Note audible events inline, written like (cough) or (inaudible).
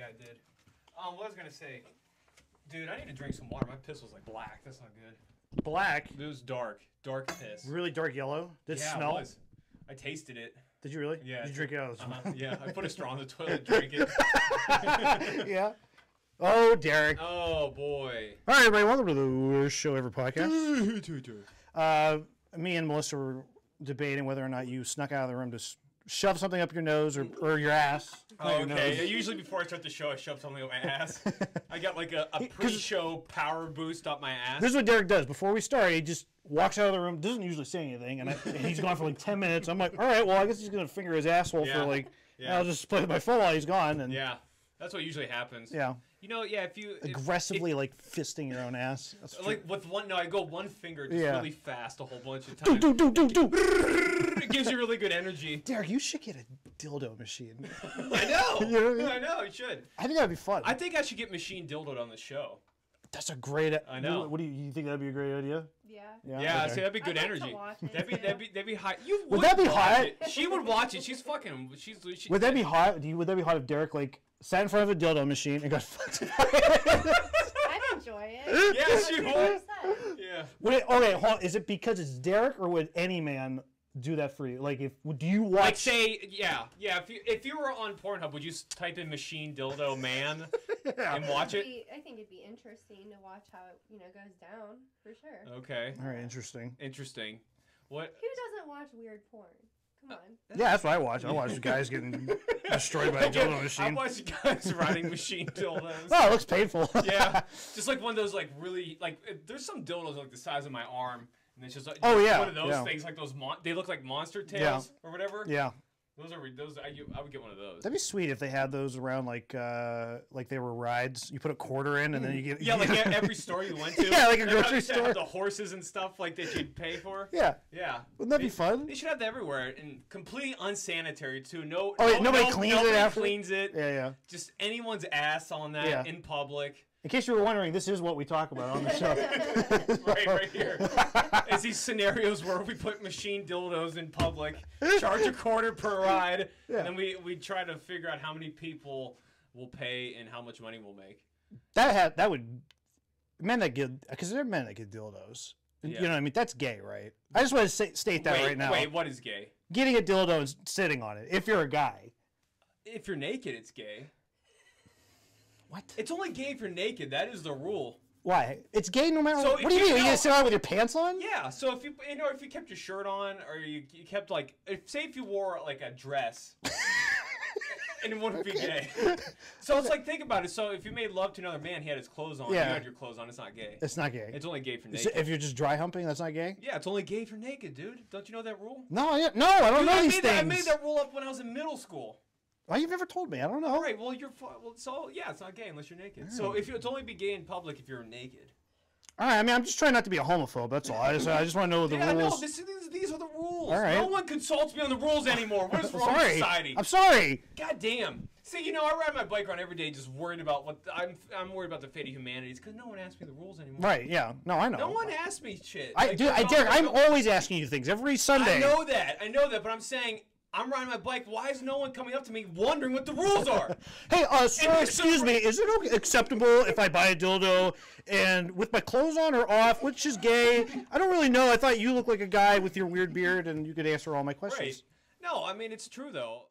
Yeah, I did. Um, what I was gonna say, dude, I need to drink some water. My piss was like black. That's not good. Black, It was dark, dark piss. really dark yellow. Did it yeah, smell? It was. I tasted it. Did you really? Yeah, Did you drink it out of the Uh-huh. yeah, I put a straw in the toilet, drank it. (laughs) (laughs) yeah. Oh, Derek. Oh boy. All right, everybody, welcome to the Worst Show Ever podcast. (laughs) Uh, me and Melissa were debating whether or not you snuck out of the room to s- shove something up your nose or, or your ass. Oh, your okay. nose. Usually before I start the show, I shove something up my ass. (laughs) I got like a, a pre-show power boost up my ass. This is what Derek does. Before we start, he just walks out of the room, doesn't usually say anything, and, I, and he's gone for like 10 minutes. I'm like, all right, well, I guess he's going to finger his asshole Yeah. for like, Yeah. I'll just play with my phone while he's gone. And Yeah, that's what usually happens. yeah, You know, yeah. If you if- aggressively like fisting your own ass. That's like with one, no, I go one finger just Yeah. really fast a whole bunch of times. do, do, do, do. it gives you really good energy. (laughs) Derek, you should get a dildo machine. (laughs) I know. (laughs) You know what I mean? I know. You should. I think that'd be fun. I think I should get machine dildoed on the show. That's a great. I know. What do you, you think that'd be a great idea? Yeah. Yeah, okay. see, that'd be good I'd like to energy. watch it, That'd be too. that'd be that'd be hot. You Would would that be watch hot? it. She would watch it. She's fucking. She's. She, Would that be hot? Do you, would that be hot if Derek like sat in front of a dildo machine and got (laughs) fucked? I'd enjoy it. (laughs) Yeah, she would. Yeah. would it, okay, hold on. is it because it's Derek or would any man do that for you? Like, if do you watch? Like say, yeah, yeah. If you if you were on Pornhub, would you s- type in machine dildo man (laughs) and watch it? Be- I think it'd be interesting to watch how it, you know, goes down for sure. Okay, All right, interesting. interesting. What? Who doesn't watch weird porn? Come on. (laughs) Yeah, that's what I watch. I watch guys getting (laughs) destroyed by a dildo machine. I machine. watch guys (laughs) riding machine dildos. Oh, it looks painful. yeah, just like one of those like really like there's some dildos like the size of my arm, and it's just like Oh, yeah, one of those yeah. things like those mon- they look like monster tails or whatever. yeah, Those are those I, I would get one of those. that'd be sweet if they had those around, like uh, like they were rides. You put a quarter in, and then you get Yeah, like (laughs) every store you went to. Yeah, like a (laughs) grocery they used to have store. The horses and stuff like that you'd pay for. yeah. Yeah. Wouldn't that be fun? They should have that everywhere and completely unsanitary too. No. Oh, no- nobody no- cleans it nobody after? cleans it. Yeah, yeah. Just anyone's ass on that Yeah. in public. In case you were wondering, this is what we talk about on the show. (laughs) Right, right here. (laughs) It's these scenarios where we put machine dildos in public, charge a quarter per ride, Yeah. and then we we try to figure out how many people will pay and how much money we'll make. That had that would men that get because there are men that get dildos. Yeah. You know what I mean? That's gay, right? I just want to say, state that wait, right now. wait, what is gay? Getting a dildo and sitting on it. If you're a guy. If you're naked, it's gay. What? It's only gay if you're naked. That is the rule. Why? It's gay no matter So what. do you you mean? You know- gonna sit on with your pants on? Yeah. So if you you know if you kept your shirt on or you, you kept like if say if you wore like a dress. (laughs) And it wouldn't be gay. (laughs) So it's like think about it. So if you made love to another man, he had his clothes on. Yeah. You had your clothes on. It's not gay. It's not gay. It's only gay for So naked. if you're just dry humping, that's not gay. yeah, it's only gay for naked, dude. Don't you know that rule? No, I, no, I don't Dude, know I these made things. that, I made that rule up when I was in middle school. Why you've never told me? I don't know. All right. Well, you're well. So yeah, it's not gay unless you're naked. So if you, it's only be gay in public if you're naked. All right. I mean, I'm just trying not to be a homophobe. That's all. I just, I just want to know the Yeah, no, rules. this, these, these are the rules. All right. No one consults me on the rules anymore. What is wrong with society? I'm sorry. God damn. See, you know, I ride my bike around every day just worried about what I'm. I'm worried about the fate of humanity because no one asks me the rules anymore. Right? Yeah. No, I know. No one asks me shit. I Like, do. I Derek. I'm always asking you things every Sunday. I know that. I know that. But I'm saying. I'm riding my bike. Why is no one coming up to me wondering what the rules are? (laughs) Hey, uh, sir, excuse me. Is it okay, acceptable if I buy a dildo and with my clothes on or off, which is gay? I don't really know. I thought you looked like a guy with your weird beard, and you could answer all my questions. right. No, I mean it's true though.